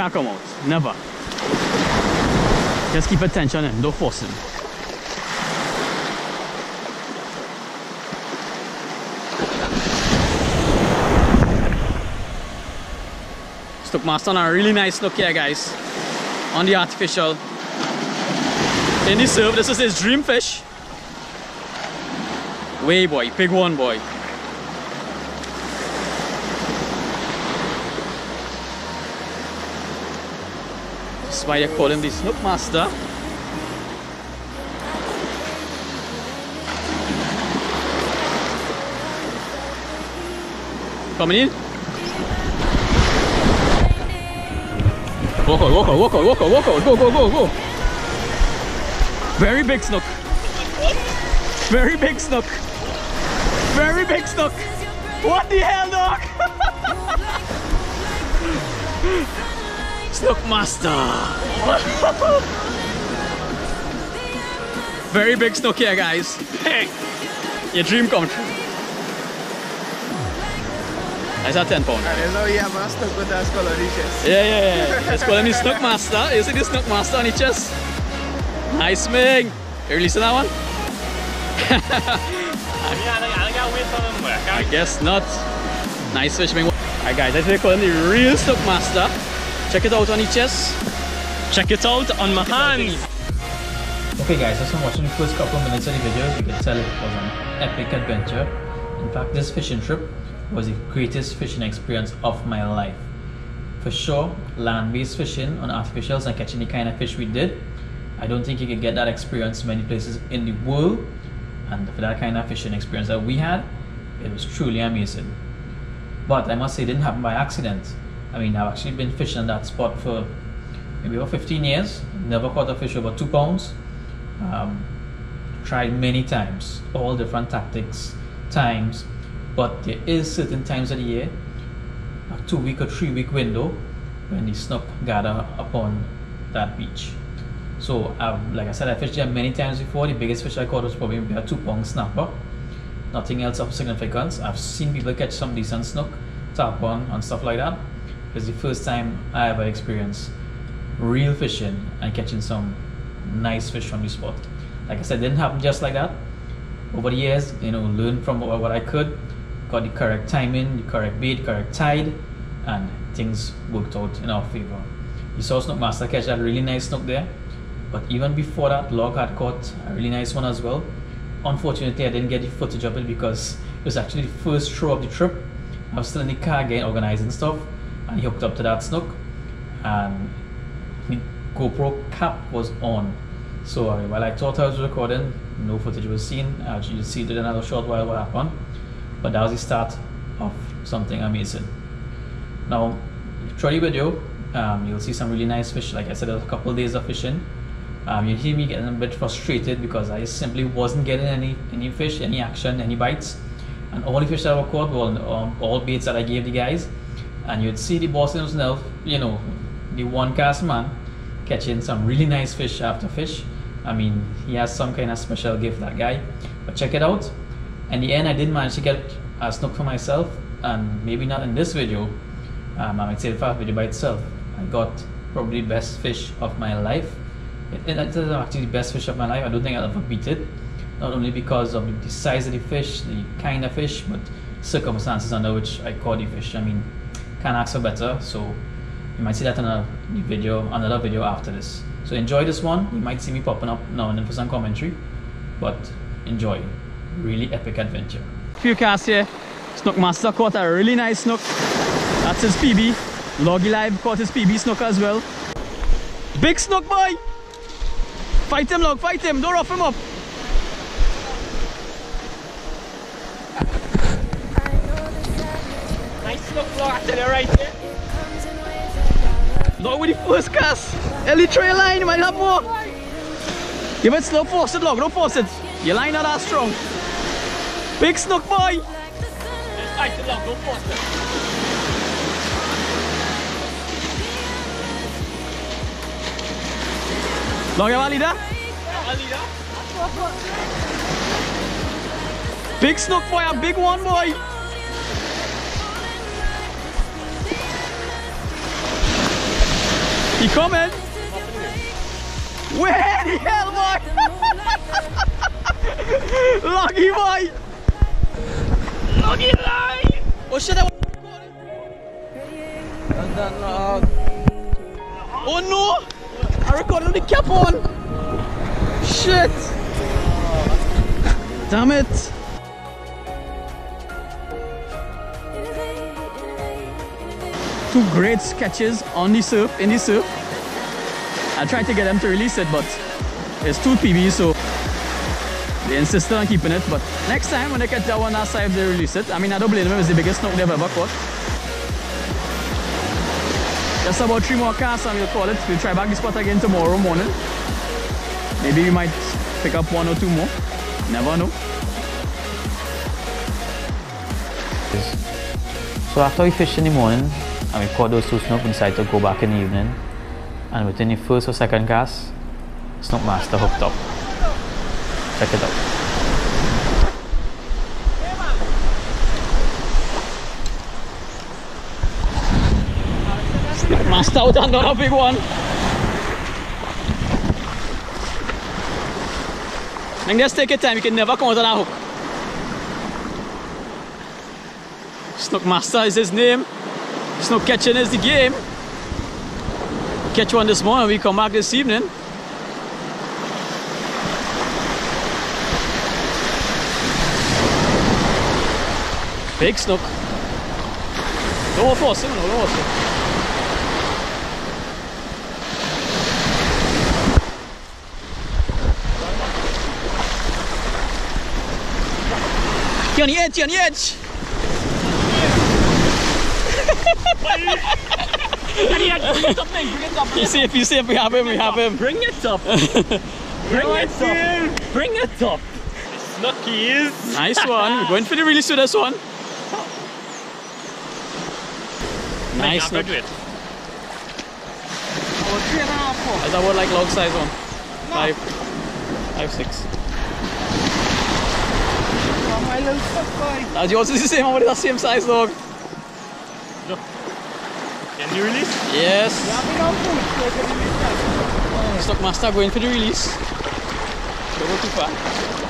can't come out. Never. Just keep attention and don't force him. Snook master on a really nice snook here guys. On the artificial. In the serve, this is his dream fish. Way boy, big one boy. That's why they call him the Snook Master. Coming in. Walk out, walk out, walk out, walk out, walk out. Go, go, go, go. Very big snook. Very big snook. Very big snook. What the hell, snook master. Very big snook here, guys. Hey, your dream come true. That's a 10 pound. That's how you have a snook with a skull on his chest. Yeah, yeah, yeah. Let's call him the Snook Master. You see the Snook Master on his chest? Nice swing. You releasing that one? I guess not. Nice fish being. Alright guys, I think they call him the real Snook Master. Check it out on his. Check it out on my hands. Okay guys, just from watching the first couple of minutes of the video, you can tell it was an epic adventure. In fact, this fishing trip was the greatest fishing experience of my life. For sure, land-based fishing on artificials and catching the kind of fish we did, I don't think you can get that experience many places in the world. And for that kind of fishing experience that we had, it was truly amazing. But I must say, it didn't happen by accident. I mean, I've actually been fishing on that spot for maybe about 15 years. Never caught a fish over two pounds. Um, tried many times, all different tactics, times, but there is certain times of the year, a two week or three week window, when the snook gather upon that beach. So, um, like I said, I fished there many times before. The biggest fish I caught was probably a two pound snapper. Nothing else of significance. I've seen people catch some decent snook, tarpon, and stuff like that. It's the first time I ever experienced real fishing and catching some nice fish from the spot. Like I said, it didn't happen just like that. Over the years, you know, learned from what, what I could, got the correct timing, the correct bait, correct tide, and things worked out in our favor. You saw Snook Master catch that really nice snook there, but even before that, Log had caught a really nice one as well. Unfortunately, I didn't get the footage of it because it was actually the first throw of the trip. I was still in the car again organizing stuff, and he hooked up to that snook, and the GoPro cap was on. So uh, while I thought I was recording, no footage was seen. Uh, you see in another short while what happened. But that was the start of something amazing. Now, through the video, um, you'll see some really nice fish. Like I said, a couple of days of fishing. Um, you hear me getting a bit frustrated because I simply wasn't getting any any fish, any action, any bites. And all the fish that were caught were all baits that I gave the guys. And you'd see the boss himself, you know, the one cast man, catching some really nice fish after fish. I mean, he has some kind of special gift, that guy. But check it out. In the end, I did manage to get a snook for myself, and maybe not in this video. Um, I might excited for that video by itself. I got probably the best fish of my life. It, it, actually the best fish of my life. I don't think I'll ever beat it. Not only because of the size of the fish, the kind of fish, but circumstances under which I caught the fish. I mean, can't ask for better. So you might see that in a video, another video after this. So enjoy this one. You might see me popping up now and then for some commentary, but enjoy. Really epic adventure. Few casts here. Snook Master caught a really nice snook. That's his PB. Loggy Live caught his PB snook as well. Big snook boy! Fight him, Log, fight him. Don't rough him up. Nice snook block to the right here. Log with the first cast. Ellie trail line, have more. Give it slow, force it, Log, don't force it. Your line not that strong. Big snook boy! Just fight it long, don't force it. Log, you want leader? I'll. Big snook boy, a big one boy. He coming. Where the hell, boy? Lucky boy. Lucky line. Oh shit! Then, uh, Oh no! I recorded the cap on! Shit! Damn it! Two great sketches on the surf, in the surf. I tried to get them to release it, but it's two PB, so they insisted on keeping it. But next time when they catch that one time they release it, I mean, I don't blame them, it's the biggest snook they've ever caught. Just about three more casts and we'll call it. We'll try back the spot again tomorrow morning. Maybe we might pick up one or two more. Never know. So after we fished in the morning and we caught those two snook, we decided to go back in the evening. And within the first or second cast, Snook Master hooked up. Check it out. Master out another big one. And just take your time, you can never come out of that hook. Snook Master is his name. Snook catching is the game. Catch one this morning, we come back this evening. Big snook. Don't force him, no, don't force him. On the edge, on the edge. Bring it up, man. Bring it up. He's safe, he's. We have him, we have him. Bring it up. Bring it up. Bring it up. Snookies. Nice one. We're going for the release with this one. Nice. Good. about three and a half, four. Is that what like log size one? Five, five, six. Oh, my little stuff boy. Yours is the same one with the same size dog. You release? Yes. Yeah, me now food. So I can release that. Stock master going for the release. Don't go too far.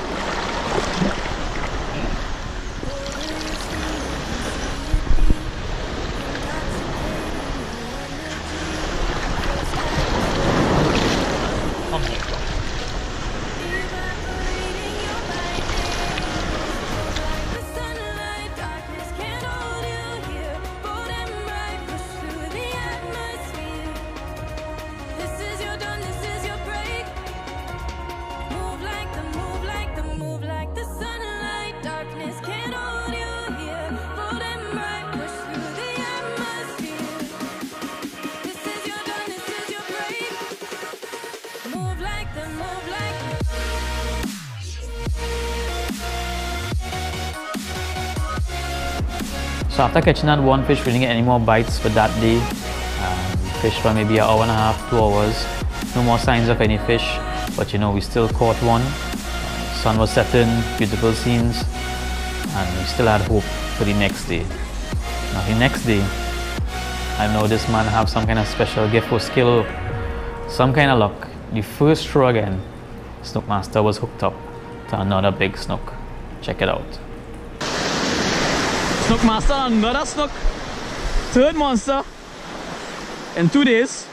After catching that one fish, we didn't get any more bites for that day. Um, fished for maybe an hour and a half, two hours. No more signs of any fish, but you know, we still caught one. Sun was setting, beautiful scenes, and we still had hope for the next day. Now the next day, I know this man have some kind of special gift or skill, some kind of luck. The first throw again, Snook Master was hooked up to another big snook. Check it out. Snook master, another snook. Third monster in two days.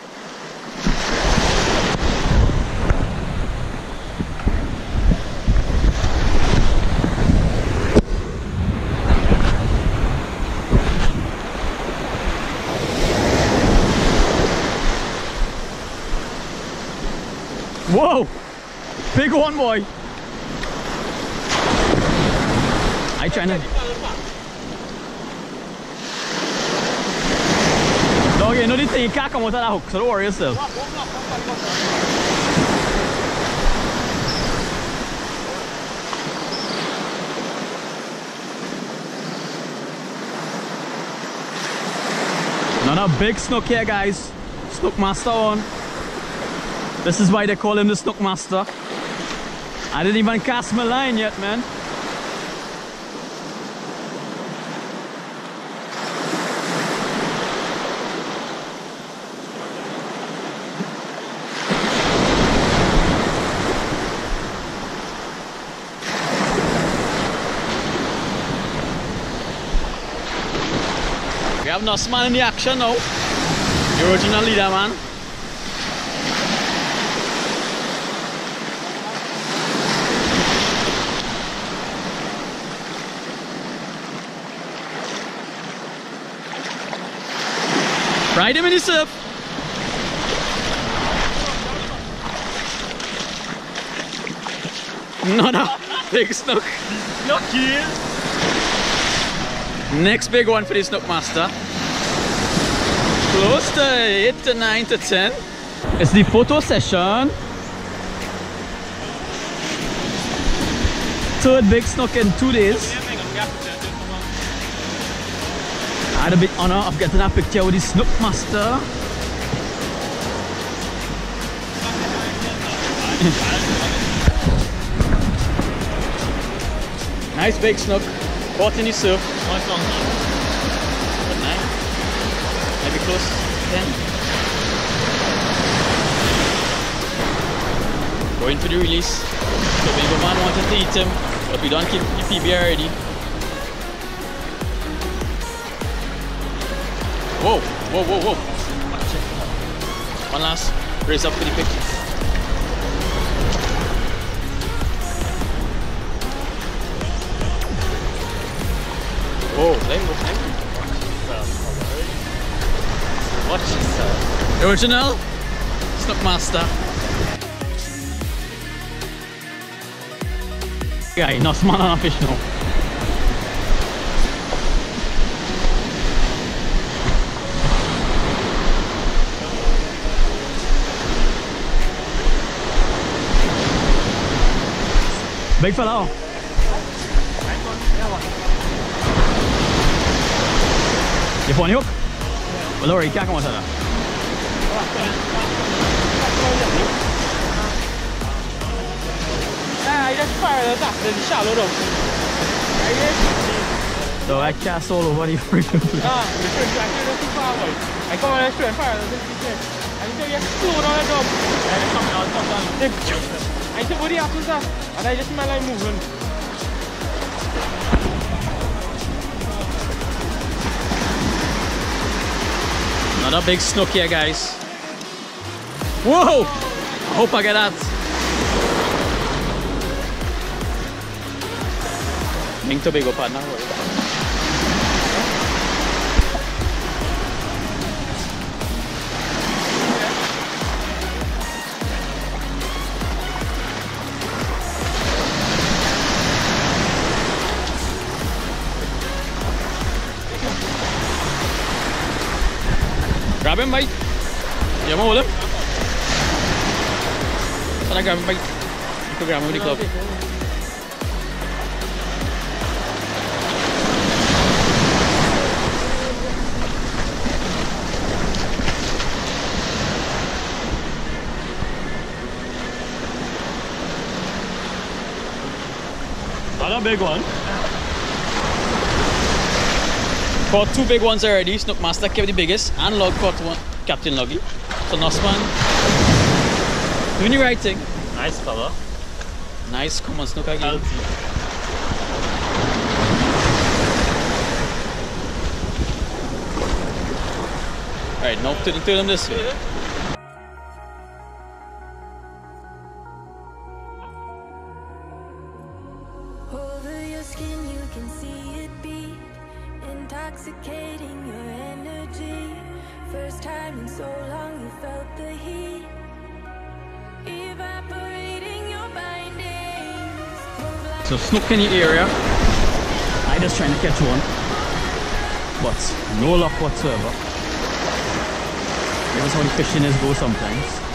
Whoa! Big one, boy. I trying to. Can't come out of that hook, so don't worry yourself. Another big snook here, guys. Snook master on. This is why they call him the snook master. I didn't even cast my line yet, man. Have Nussman in the action now. The original leader man. Ride him in the surf. No, no. Big snook. Lucky. Next big one for the snook master. Close to 8 to 9 to 10. It's the photo session. Third big snook in two days. I had a big honor of getting a picture with the snook master. nice big snook. Caught in the surf. Nice long. Close. Ten. Going for the release. So big man wanted to eat him, but we don't keep the PB already. Whoa, whoa, whoa, whoa. One last. Raise up for the let go, let Original Snook Master. Yeah, not smart on fish now. Big fella. You får en ihop? Vad lovar kan man säga? Ah, I just fired it after the shallow though. So I cast all over the freaking place. Ah, the first actually not too far away. I come on the straight fire the this I tell you slow down the drum. And it come out, come down. I took what the apples are, and I just smell like moving. Another big snook here, eh, guys. Whoa! I hope I get that. Ning Tobago partner. Grab him, mate. You want to hold him? Can I grab him, mate? You can grab him with the club. Another big one. Caught two big ones already. Snook Master kept the biggest, and Log caught one. Captain Loggy. So Nussman doing the right thing. Nice fella. Nice, come on, Snook again. Healthy. Alright, now turn, turn them this way. Snook in the area. I just trying to catch one. But no luck whatsoever. This is how the fishing is go sometimes.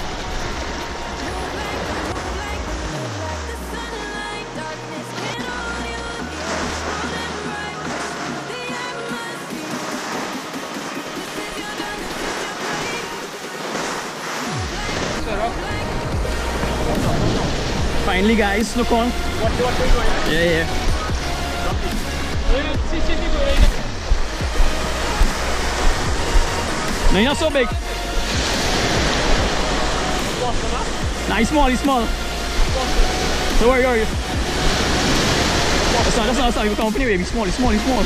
Finally guys, Snook on. What are you? Yeah, yeah. No, you're not so big. Nah, he's small, he's small. So where are you? That's not, that's not, that's not. You come up anyway. He's small, he's small, he's small.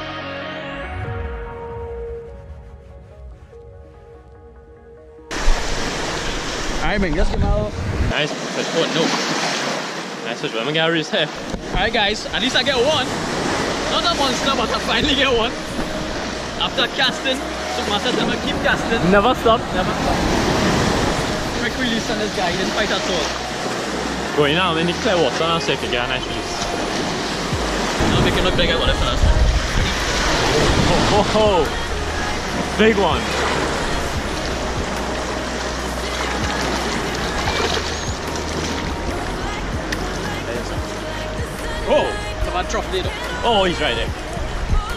man, just give Nice fish point, no. Nice fish, I'm gonna reach here. Alright guys, at least I get one. Not a monster, but I finally get one. After casting, so master tell me keep casting. Never stop. Never stop. Quick release on this guy, he didn't fight at all. Go in now, in the clear water and see if you get a nice release. Now make it look bigger what I first. Oh, oh, oh. Big one. Come drop it. Oh, he's right there.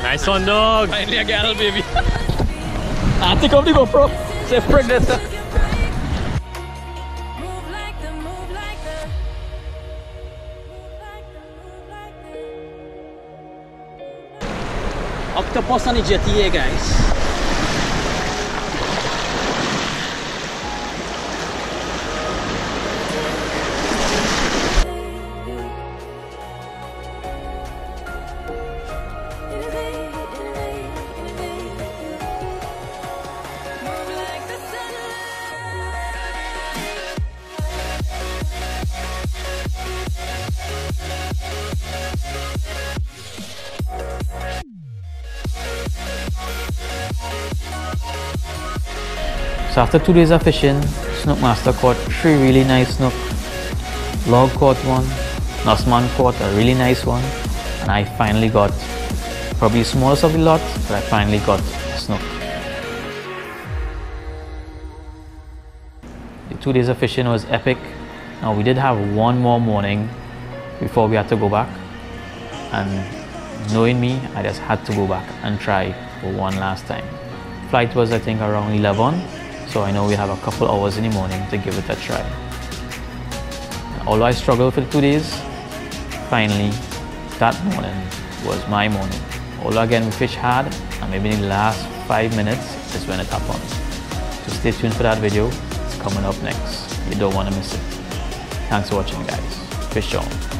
Nice one, dog. Finally a girl, baby. ah, take off the GoPro. Say pregnant. Move like the, move like the. Move like the, move like the. Octopus on the jetty here, guys. After two days of fishing, Snook Master caught three really nice snook. Log caught one, Nussman caught a really nice one, and I finally got probably the smallest of the lot, but I finally got a snook. The two days of fishing was epic. Now we did have one more morning before we had to go back, and knowing me, I just had to go back and try for one last time. Flight was I think around 11, so I know we have a couple hours in the morning to give it a try. Although I struggled for two days, finally that morning was my morning. Although again we fish hard, and maybe in the last five minutes is when it happened. So stay tuned for that video. It's coming up next. You don't want to miss it. Thanks for watching guys. Fish on.